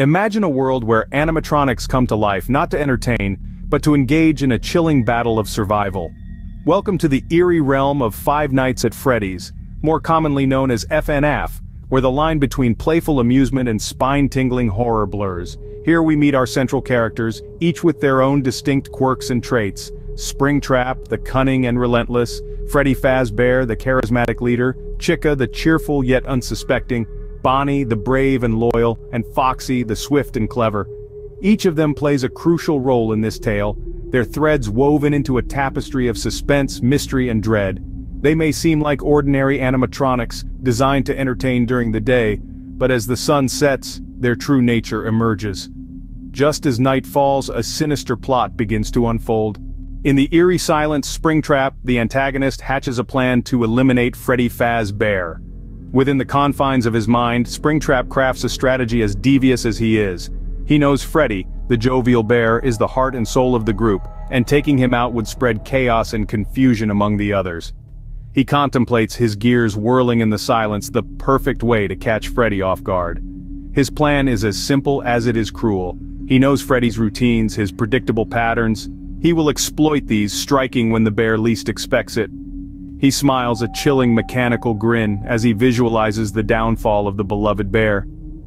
Imagine a world where animatronics come to life not to entertain, but to engage in a chilling battle of survival. Welcome to the eerie realm of Five Nights at Freddy's, more commonly known as FNAF, where the line between playful amusement and spine-tingling horror blurs. Here we meet our central characters, each with their own distinct quirks and traits. Springtrap, the cunning and relentless, Freddy Fazbear, the charismatic leader, Chica, the cheerful yet unsuspecting, Bonnie, the brave and loyal, and Foxy, the swift and clever. Each of them plays a crucial role in this tale, their threads woven into a tapestry of suspense, mystery and dread. They may seem like ordinary animatronics, designed to entertain during the day, but as the sun sets, their true nature emerges. Just as night falls, a sinister plot begins to unfold. In the eerie silence Springtrap, the antagonist hatches a plan to eliminate Freddy Fazbear. Within the confines of his mind, Springtrap crafts a strategy as devious as he is. He knows Freddy, the jovial bear, is the heart and soul of the group, and taking him out would spread chaos and confusion among the others. He contemplates his gears whirling in the silence the perfect way to catch Freddy off guard. His plan is as simple as it is cruel. He knows Freddy's routines, his predictable patterns. He will exploit these, striking when the bear least expects it. He smiles a chilling mechanical grin as he visualizes the downfall of the beloved bear.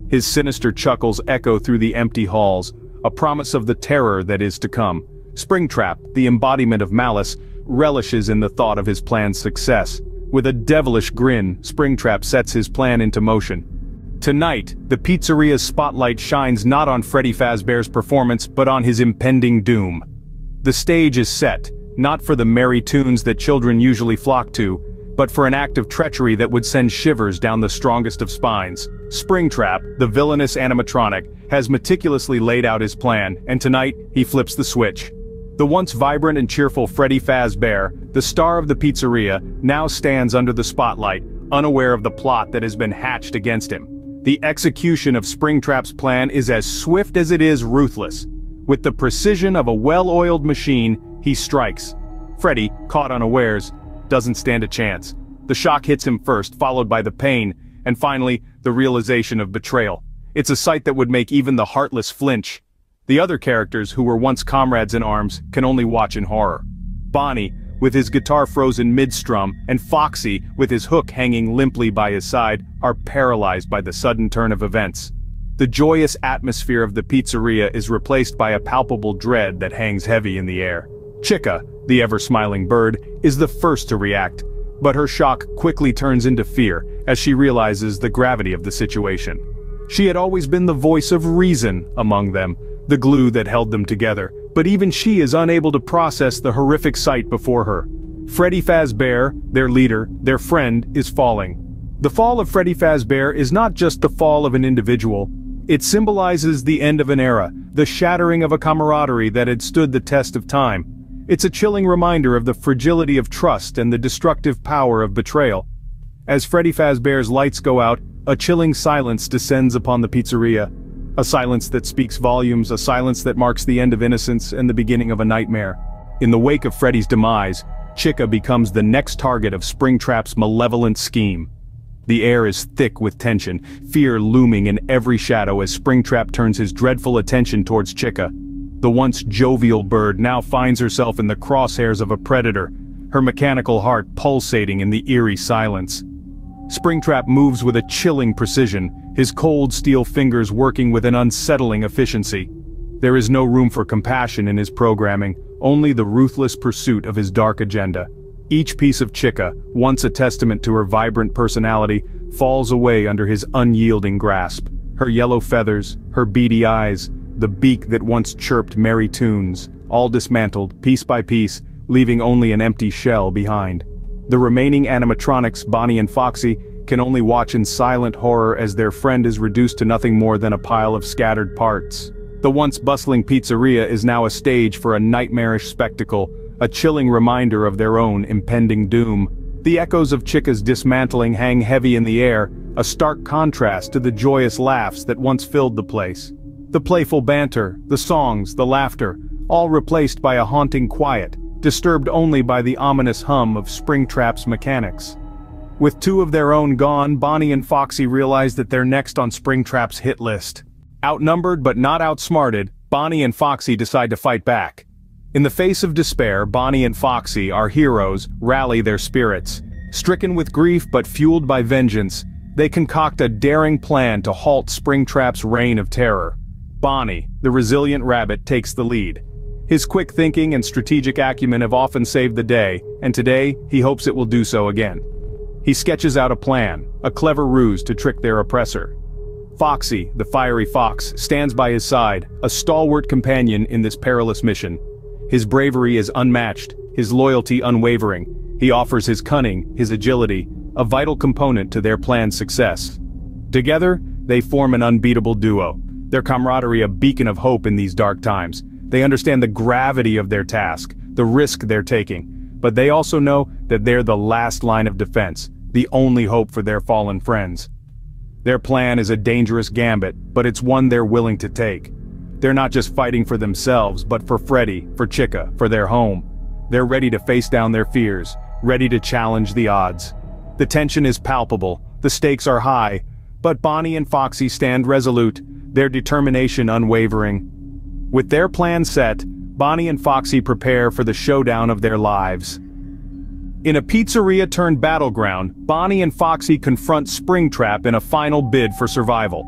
His sinister chuckles echo through the empty halls, a promise of the terror that is to come. Springtrap, the embodiment of malice, relishes in the thought of his plan's success. With a devilish grin, Springtrap sets his plan into motion. Tonight, the pizzeria's spotlight shines not on Freddy Fazbear's performance but on his impending doom. The stage is set, not for the merry tunes that children usually flock to, but for an act of treachery that would send shivers down the strongest of spines. Springtrap, the villainous animatronic, has meticulously laid out his plan, and tonight, he flips the switch. The once vibrant and cheerful Freddy Fazbear, the star of the pizzeria, now stands under the spotlight, unaware of the plot that has been hatched against him. The execution of Springtrap's plan is as swift as it is ruthless. With the precision of a well-oiled machine, he strikes. Freddy, caught unawares, doesn't stand a chance. The shock hits him first, followed by the pain, and finally, the realization of betrayal. It's a sight that would make even the heartless flinch. The other characters, who were once comrades in arms, can only watch in horror. Bonnie, with his guitar frozen mid-strum, and Foxy, with his hook hanging limply by his side, are paralyzed by the sudden turn of events. The joyous atmosphere of the pizzeria is replaced by a palpable dread that hangs heavy in the air. Chica, the ever-smiling bird, is the first to react, but her shock quickly turns into fear as she realizes the gravity of the situation. She had always been the voice of reason among them, the glue that held them together, but even she is unable to process the horrific sight before her. Freddy Fazbear, their leader, their friend, is falling. The fall of Freddy Fazbear is not just the fall of an individual, it symbolizes the end of an era, the shattering of a camaraderie that had stood the test of time, it's a chilling reminder of the fragility of trust and the destructive power of betrayal. As Freddy Fazbear's lights go out, a chilling silence descends upon the pizzeria. A silence that speaks volumes, a silence that marks the end of innocence and the beginning of a nightmare. In the wake of Freddy's demise, Chica becomes the next target of Springtrap's malevolent scheme. The air is thick with tension, fear looming in every shadow as Springtrap turns his dreadful attention towards Chica. The once jovial bird now finds herself in the crosshairs of a predator, her mechanical heart pulsating in the eerie silence. Springtrap moves with a chilling precision, his cold steel fingers working with an unsettling efficiency. There is no room for compassion in his programming, only the ruthless pursuit of his dark agenda. Each piece of Chica, once a testament to her vibrant personality, falls away under his unyielding grasp. Her yellow feathers, her beady eyes, the beak that once chirped merry tunes, all dismantled, piece by piece, leaving only an empty shell behind. The remaining animatronics, Bonnie and Foxy, can only watch in silent horror as their friend is reduced to nothing more than a pile of scattered parts. The once bustling pizzeria is now a stage for a nightmarish spectacle, a chilling reminder of their own impending doom. The echoes of Chica's dismantling hang heavy in the air, a stark contrast to the joyous laughs that once filled the place. The playful banter, the songs, the laughter, all replaced by a haunting quiet, disturbed only by the ominous hum of Springtrap's mechanics. With two of their own gone, Bonnie and Foxy realize that they're next on Springtrap's hit list. Outnumbered but not outsmarted, Bonnie and Foxy decide to fight back. In the face of despair, Bonnie and Foxy, our heroes, rally their spirits. Stricken with grief but fueled by vengeance, they concoct a daring plan to halt Springtrap's reign of terror. Bonnie, the resilient rabbit, takes the lead. His quick thinking and strategic acumen have often saved the day, and today, he hopes it will do so again. He sketches out a plan, a clever ruse to trick their oppressor. Foxy, the fiery fox, stands by his side, a stalwart companion in this perilous mission. His bravery is unmatched, his loyalty unwavering. He offers his cunning, his agility, a vital component to their plan's success. Together, they form an unbeatable duo, their camaraderie a beacon of hope in these dark times. They understand the gravity of their task, the risk they're taking, but they also know that they're the last line of defense, the only hope for their fallen friends. Their plan is a dangerous gambit, but it's one they're willing to take. They're not just fighting for themselves, but for Freddy, for Chica, for their home. They're ready to face down their fears, ready to challenge the odds. The tension is palpable, the stakes are high, but Bonnie and Foxy stand resolute, their determination unwavering. With their plan set, Bonnie and Foxy prepare for the showdown of their lives. In a pizzeria-turned battleground, Bonnie and Foxy confront Springtrap in a final bid for survival.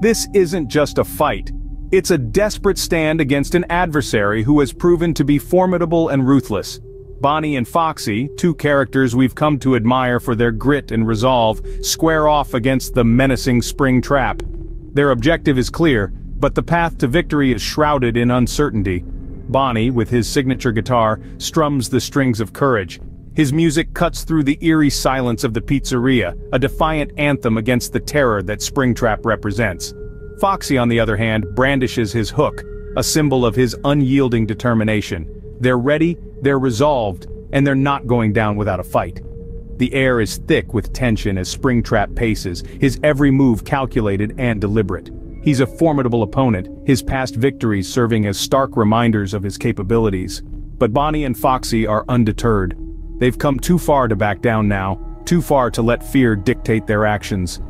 This isn't just a fight. It's a desperate stand against an adversary who has proven to be formidable and ruthless. Bonnie and Foxy, two characters we've come to admire for their grit and resolve, square off against the menacing Springtrap. Their objective is clear, but the path to victory is shrouded in uncertainty. Bonnie, with his signature guitar, strums the strings of courage. His music cuts through the eerie silence of the pizzeria, a defiant anthem against the terror that Springtrap represents. Foxy, on the other hand, brandishes his hook, a symbol of his unyielding determination. They're ready, they're resolved, and they're not going down without a fight. The air is thick with tension as Springtrap paces, his every move calculated and deliberate. He's a formidable opponent, his past victories serving as stark reminders of his capabilities. But Bonnie and Foxy are undeterred. They've come too far to back down now, too far to let fear dictate their actions.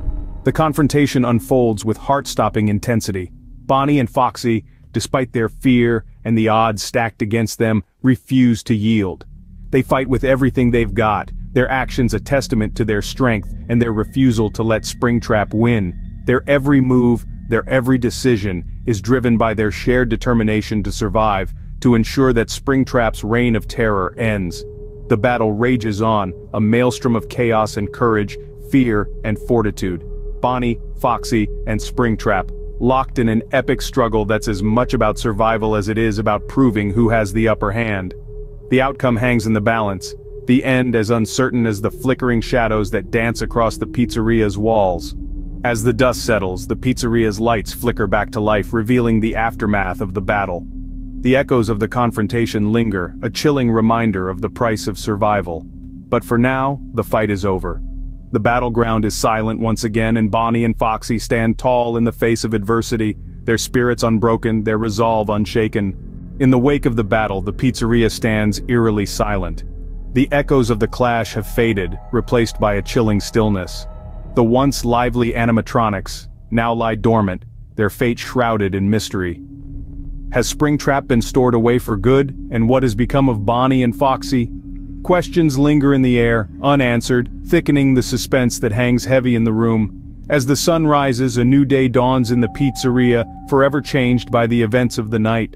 The confrontation unfolds with heart-stopping intensity. Bonnie and Foxy, despite their fear and the odds stacked against them, refuse to yield. They fight with everything they've got, their actions a testament to their strength and their refusal to let Springtrap win. Their every move, their every decision, is driven by their shared determination to survive, to ensure that Springtrap's reign of terror ends. The battle rages on, a maelstrom of chaos and courage, fear and fortitude. Bonnie, Foxy, and Springtrap, locked in an epic struggle that's as much about survival as it is about proving who has the upper hand. The outcome hangs in the balance, the end as uncertain as the flickering shadows that dance across the pizzeria's walls. As the dust settles, the pizzeria's lights flicker back to life revealing the aftermath of the battle. The echoes of the confrontation linger, a chilling reminder of the price of survival. But for now, the fight is over. The battleground is silent once again and Bonnie and Foxy stand tall in the face of adversity, their spirits unbroken, their resolve unshaken. In the wake of the battle, the pizzeria stands eerily silent. The echoes of the clash have faded, replaced by a chilling stillness. The once lively animatronics, now lie dormant, their fate shrouded in mystery. Has Springtrap been stored away for good, and what has become of Bonnie and Foxy? Questions linger in the air, unanswered, thickening the suspense that hangs heavy in the room. As the sun rises, a new day dawns in the pizzeria, forever changed by the events of the night.